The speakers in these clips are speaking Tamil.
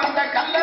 அந்த கல்ல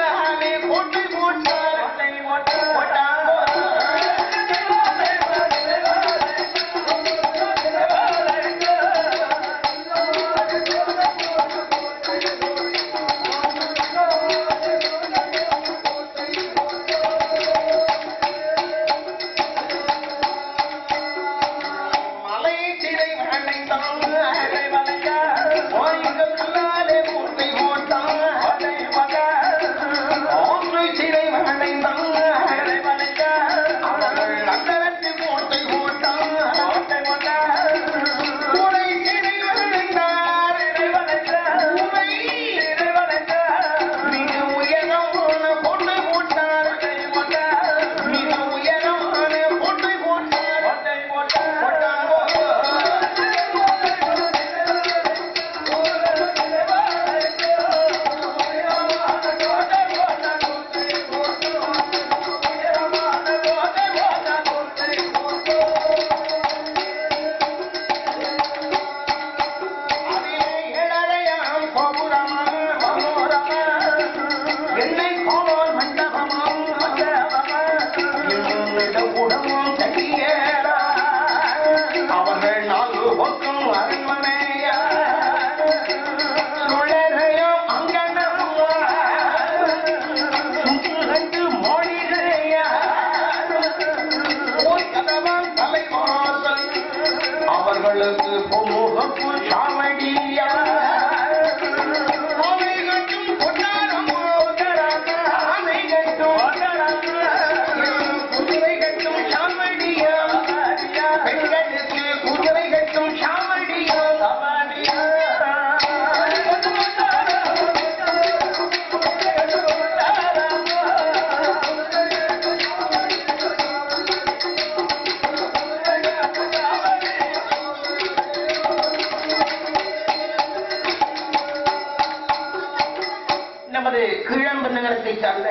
அவர்களுக்கு பொமுகப்பு சாமடியா கீழம்பு நகரத்தை சார்ந்த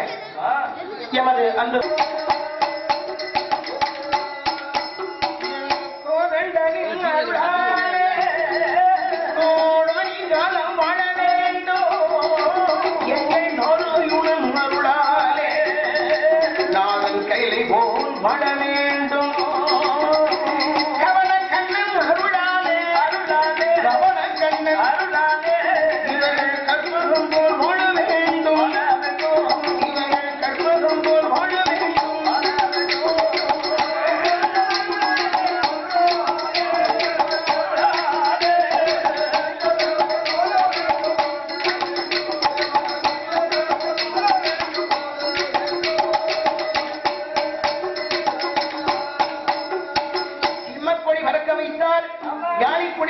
எமது அந்த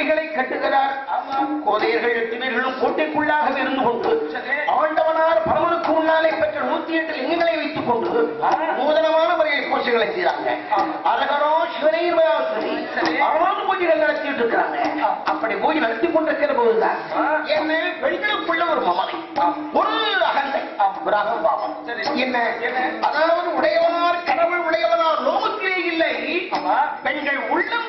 யானை கொடிகளை கட்டுகிறார். கோதையர்கள் எட்டு பேர்களும் கோட்டைக்குள்ளாக இருந்து கொண்டு ஆண்டவனார் பரமனுக்கு முன்னாலே பெற்ற நூத்தி எட்டு லிங்கங்களை வைத்துக் கொண்டு நூதனமான முறையில் கோஷங்களை செய்தாங்க அரகரோ சிவனீர்மயாசுரி பரமானு பூஜைகள் நடத்திட்டு இருக்கிறாங்க அப்படி பூஜை நடத்தி கொண்டிருக்கிற போதுதான் என்ன பெண்களுக்குள்ள ஒரு மமதை. ஒரு அகந்தை. ஒரு அகம்பாவம். என்ன? அதாவது உடையவனார் கடவுள் உடையவனார் லோகத்திலே இல்லை. பெண்கள் உள்ளம்